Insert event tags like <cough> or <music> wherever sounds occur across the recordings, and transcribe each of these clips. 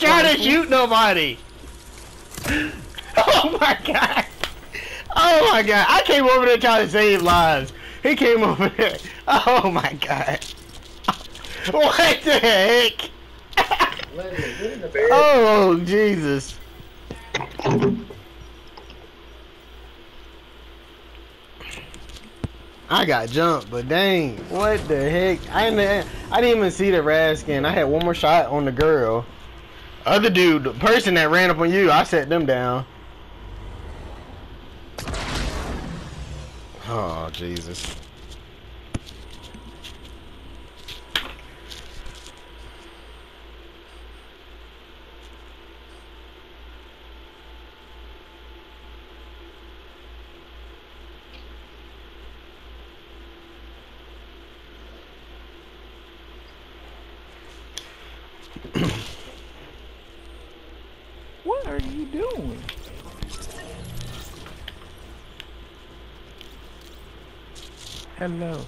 trying to shoot nobody. <laughs> Oh my god. Oh my god. I came over there trying to save lives. He came over there. Oh my god. <laughs> What the heck? <laughs> Oh Jesus. I got jumped, but dang, what the heck? I didn't, I didn't even see the Raskin. I had one more shot on the girl. Other dude, the person that ran up on you, I set them down. Oh Jesus. What are you doing? Hello.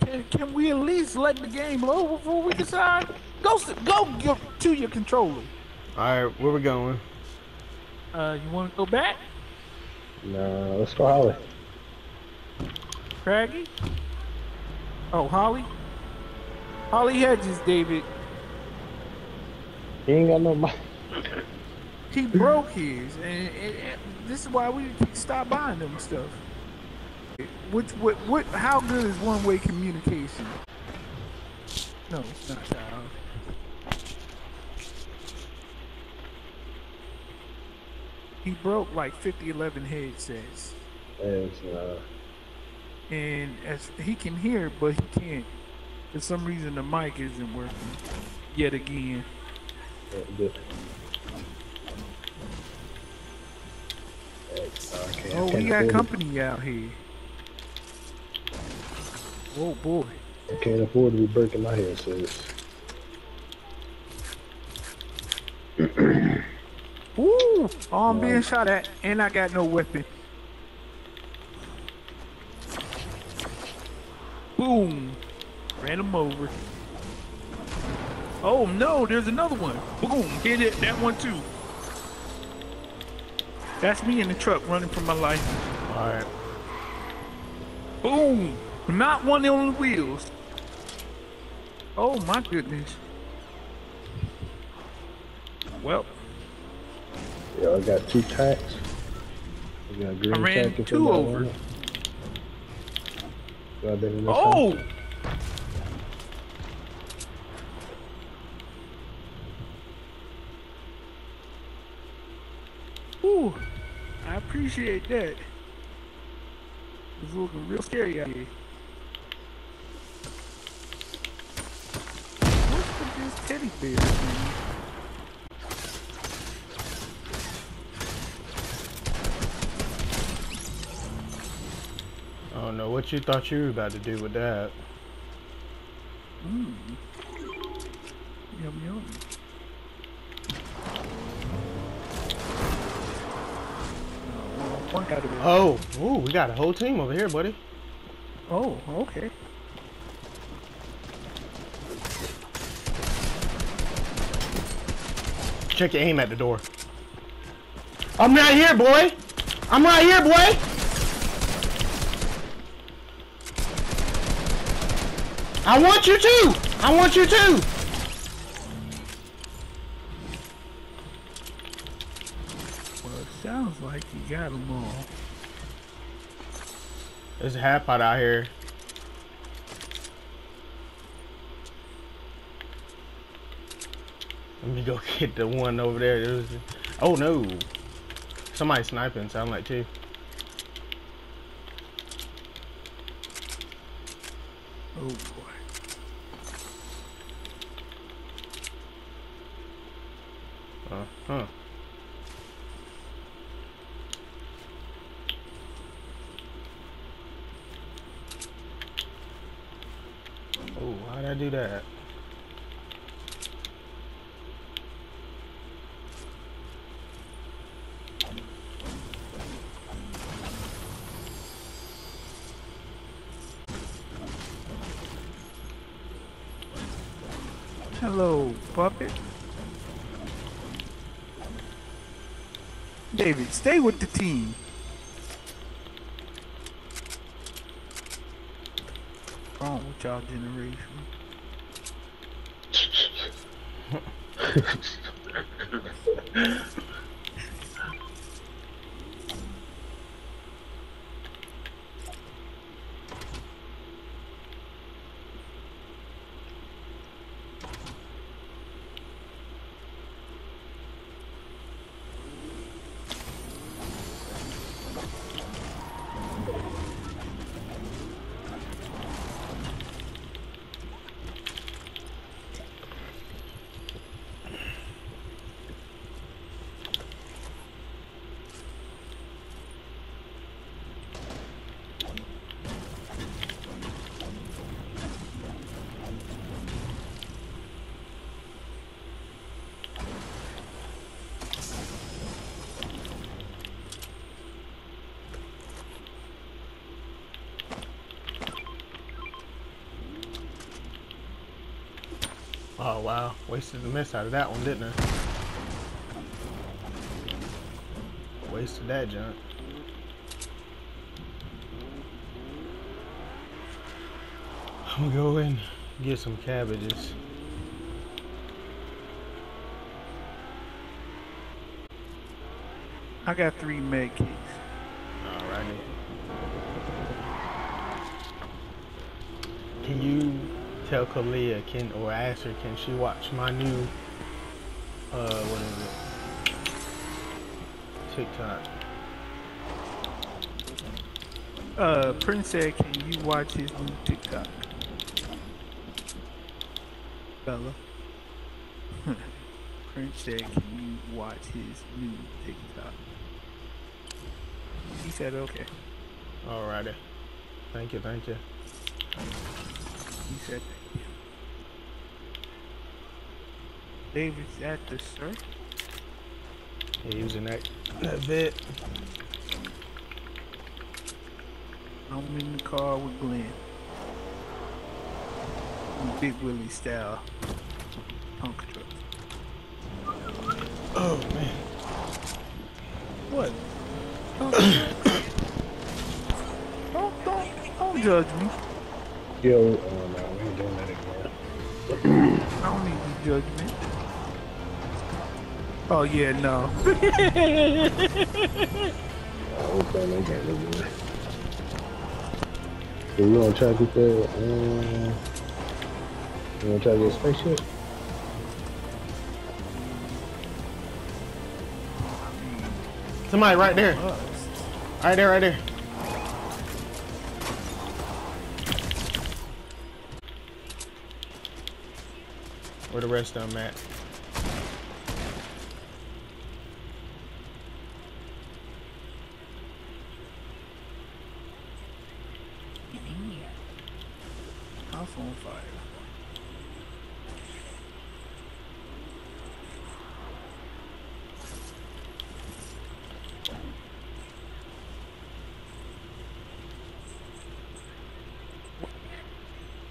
Can, can we at least let the game load before we decide? Go s- go get to your controller. Alright, where we going? Uh, you want to go back, No, let's go Holly. Craggy? Oh, Holly. Holly Hedges, David. He ain't got no money. <laughs> He broke his, and, and, and this is why we stop buying them stuff. Which, what, what, how good is one-way communication? No, it's not, child. He broke like 50, 11 headsets, It's, uh, and as he can hear, but he can't. For some reason, the mic isn't working yet again. Yeah, good. It's, I can't- I Oh, we got afford it. company out here. Oh boy. I can't afford to be breaking my headsets. Woo! <clears throat> Oh, I'm being shot at, and I got no weapon. Boom! Ran him over. Oh no, there's another one. Boom! Hit it, that one too. That's me in the truck running for my life. Alright. Boom! Not one on the wheels. Oh my goodness. Well, Yeah, I got two tacks. I got green I ran tack if two over. want. Got that in this oh! Ooh, I appreciate that. It's looking real scary out here. What's with this teddy bear thing? I don't know what you thought you were about to do with that. Got a whole team over here, buddy. Oh, okay. Check your aim at the door. I'm right here, boy. I'm right here, boy. I want you too. I want you too. Well, it sounds like you got them all. There's a half pot out here. Let me go <laughs> get the one over there. There was, oh no. Somebody sniping, sound like too. Oh boy. Uh huh. Oh, how'd I do that? Hello, puppet. David, stay with the team. Wrong with y'all generation. <laughs> Oh wow, wasted the miss out of that one, didn't I? Wasted that junk. I'm gonna go and get some cabbages. I got three med kits. Alrighty. Can you tell Kalia can or ask her can she watch my new uh what is it? TikTok. Uh, Prince said, can you watch his new TikTok? Bella. <laughs> Prince said, can you watch his new TikTok? He said, okay. Alrighty. Thank you, thank you. He said, thank you. David's at the sir. Yeah, using that that vet. I'm in the car with Glenn. In Big Willie style. Punk truck. Oh man. What? Don't, don't, don't, don't judge me. Yo, oh no, we ain't doing that anymore. I don't need your judgment. Oh yeah, no. I hope that ain't got no good. So you wanna try to get that, um, you wanna try to get a spaceship? Somebody right there. Right there, right there. Where the rest of them at?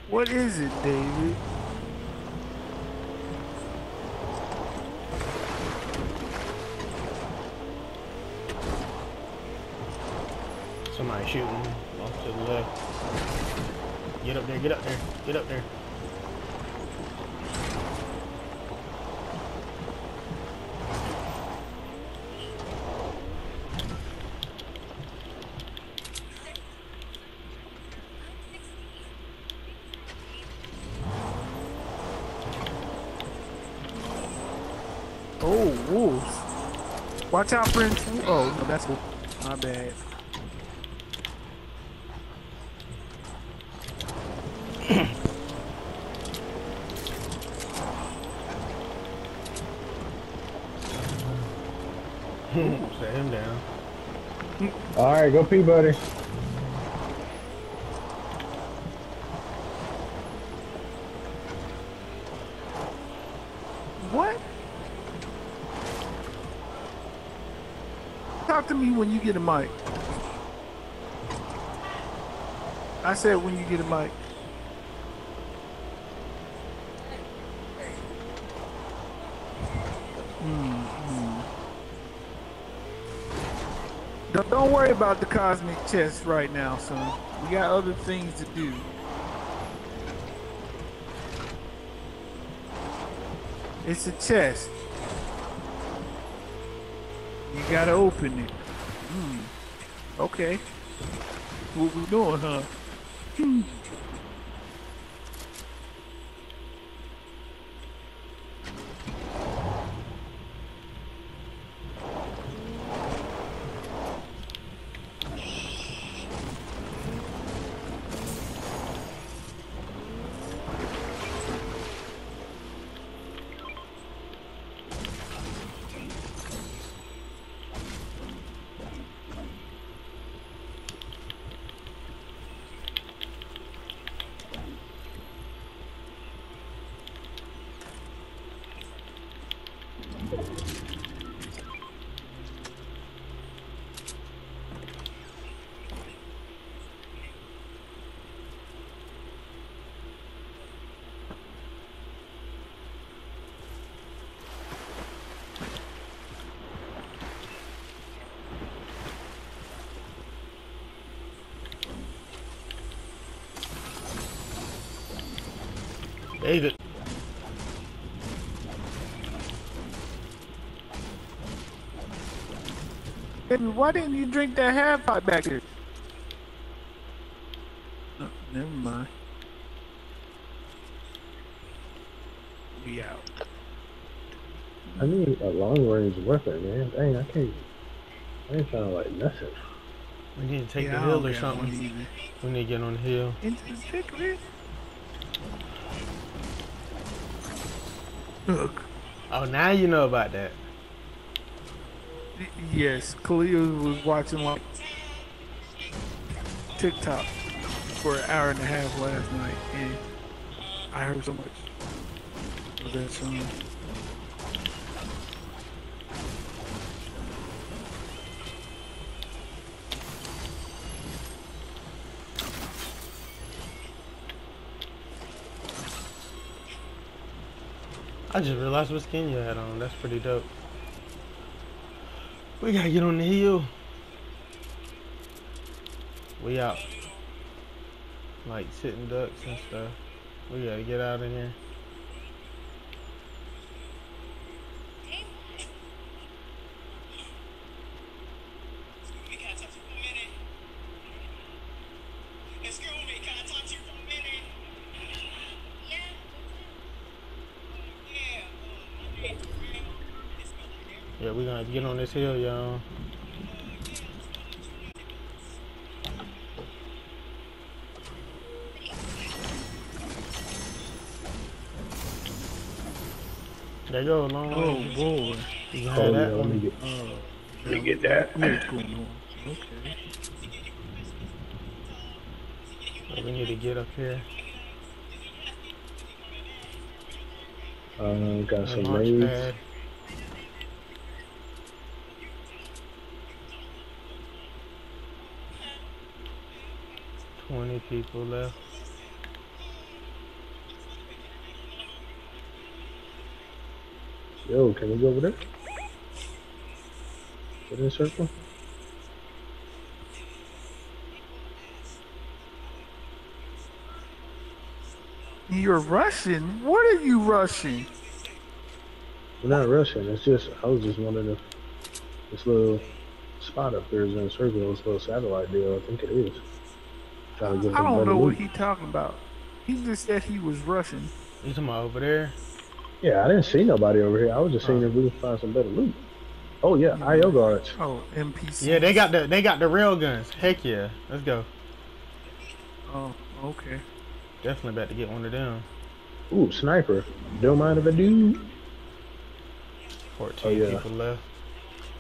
What is it, David? Somebody shooting off to the left. Get up there, get up there, get up there. Oh, wolves. Watch out, Prince. Oh, no, that's wolf. My bad. <coughs> Set him down. Alright, go pee, buddy. when you get a mic. I said when you get a mic. Mm-hmm. Don't, don't worry about the cosmic chest right now, son. We got other things to do. It's a chest. You gotta open it. Hmm. Okay. What we doing, huh? Hmm. David. Baby, why didn't you drink that half pot back there? No, uh, never mind. We out. I need a long range weapon, man. Dang, I can't. I ain't found like nothing. We need to take Yeah, the I hill or something. either. We need to get on the hill. Into the thick of it. Look. Oh, now you know about that. Yes, Khalil was watching like TikTok for an hour and a half last night, and I heard so much of that song. I just realized what skin you had on. That's pretty dope. We gotta get on the hill. We out. Like sitting ducks and stuff. We gotta get out of here. Can I talk to you for a minute? Excuse me, can I talk to you for a minute? Yeah. Yeah, uh, my name's Graham. It's spelled like that. Yeah, we're gonna get on this hill, y'all. There you go, long Oh way. boy, You Oh, have yeah, that let me get, oh, let me get that. what's going on? Okay. We need to get up here. Uh, got some raids. Twenty people left. Yo, can we go over there? Get in a circle? You're rushing? What are you rushing? We're not rushing. It's just I was just wondering if this little spot up there is in a circle. This little satellite deal. I think it is. Trying to get I don't better know what loot. he talking about. He just said he was rushing. You talking about over there? Yeah, I didn't see nobody over here. I was just seeing Oh. if we could find some better loot. Oh yeah, IO guards. Oh, NPC. Yeah, they got the they got the rail guns. Heck yeah, let's go. Oh, okay. Definitely about to get one of them. Ooh, sniper. Don't mind if I do. Fourteen Oh, yeah. people left.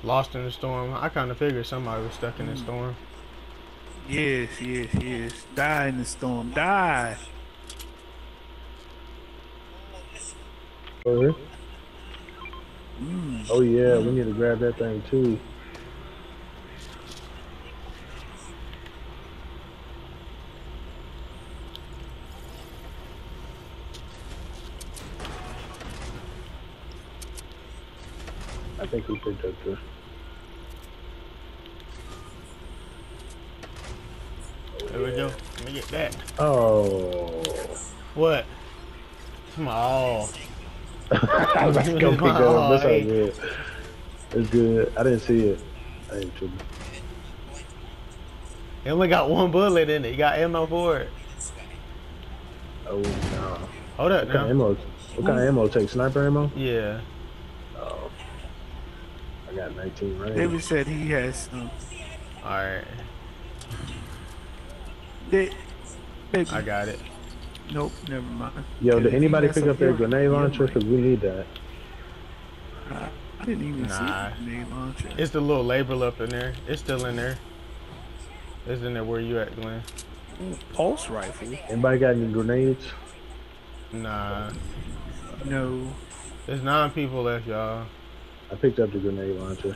Lost in the storm. I kind of figured somebody was stuck in the storm. Yes, yes, yes. Die in the storm. Die. Over here. Mm. Oh yeah, we need to grab that thing too. I think we picked up the. There we go. Let me get that. Oh. What? Small. I was like, go pick that up. That's all good. It's good. I didn't see it. I ain't tripping. He only got one bullet in it. He got ammo for it. Oh, no. Hold up What kind of ammo? What kind of ammo take? Sniper ammo? Yeah. I got 19 range. David said he has some. Alright. They, baby, I got it. nope, never mind. Yo, did anybody pick up their grenade launcher? Because we need that. I, I didn't even Nah. see the grenade launcher. It's the little label up in there. It's still in there. It's in there where you at, Glenn. Pulse rifle. Anybody got any grenades? Nah. No. There's nine people left, y'all. I picked up the grenade launcher.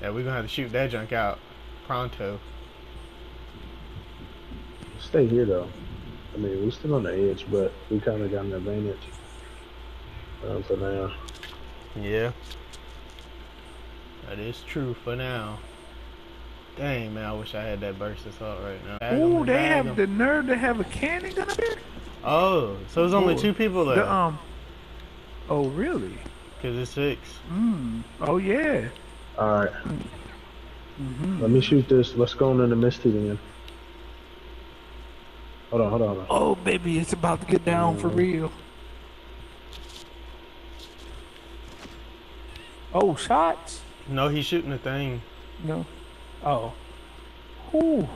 Yeah, we're gonna have to shoot that junk out. Pronto. Stay here though. I mean, we're still on the edge, but we kind of got an advantage. Um, for now. Yeah. That is true for now. Dang, man, I wish I had that burst assault right now. Bag 'em, Ooh, they have have 'em. the nerve to have a cannon gun up here. Oh, so there's only two people left. The, um. Oh really? Cause it's six. Mm. Oh yeah. All right, hmm let me shoot this. Let's go on in the Misty again. Hold on, hold on, hold on. Oh baby, it's about to get down for Mm. real. Oh, shots? No, he's shooting the thing. No. Oh. Ooh.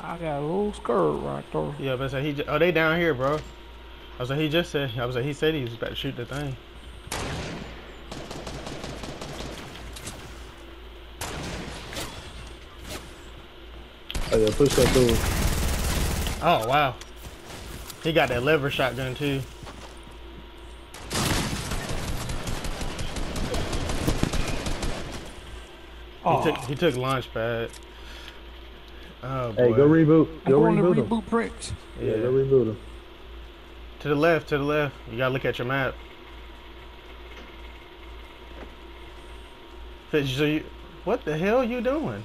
I got a little skirt right there. Yeah, but I said he. J- oh, they down here, bro. I was like, he just said. I was like, he said he was about to shoot the thing. Yeah, push that through. Oh wow. He got that lever shotgun too. Oh, He took he took launch pad. Oh boy. Hey, go reboot. I'm Go going to reboot him. Prince. Yeah, Yeah. go reboot him. To the left, to the left. You gotta look at your map. So you, what the hell you doing?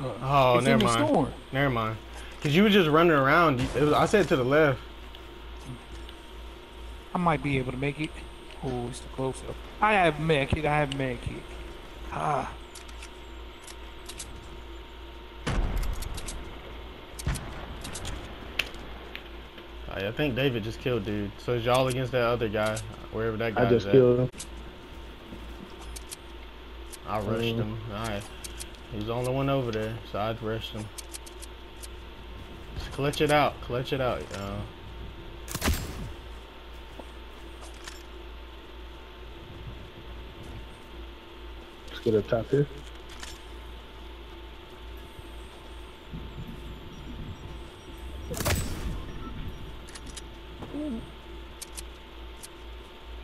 Oh, it's never in mind. storm. Never mind. Cause you were just running around. It was, I said to the left. I might be able to make it. Oh, it's the close up. I have med kit. I have med kit. Ah. I I think David just killed dude. So it's y'all against that other guy, wherever that guy I just at. killed him. I rushed Mm. him. Alright. He's the only one over there, so I'd rush him. Just clutch it out. Clutch it out. Uh, Let's get up top here.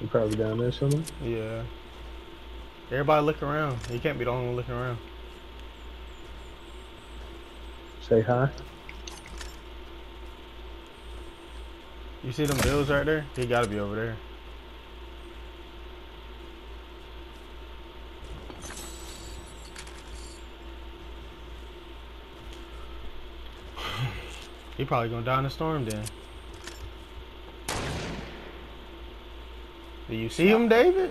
He probably down there somewhere. yeah. Everybody look around. You can't be the only one looking around. Say hi. You see them bills right there? He gotta be over there. <sighs> he probably gonna die in a storm then. Do you see him, David?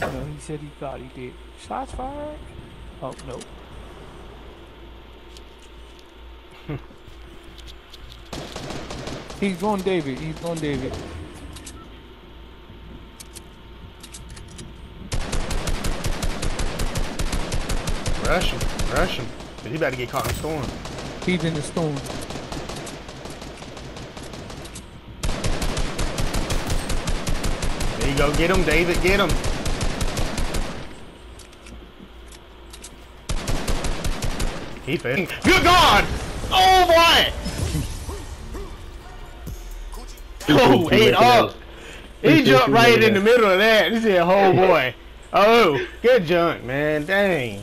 No, he said he thought he did. Shots fired? Oh, no. <laughs> He's on David. He's on David. Rush him. Rush him. Cause he about to get caught in the storm. He's in the storm. There you go. Get him, David. Get him. He fell. Good God! Oh boy! <laughs> Oh, He ate up. He jumped right in the middle of that. He said, "Oh boy." <laughs> Oh, good junk, man. Dang.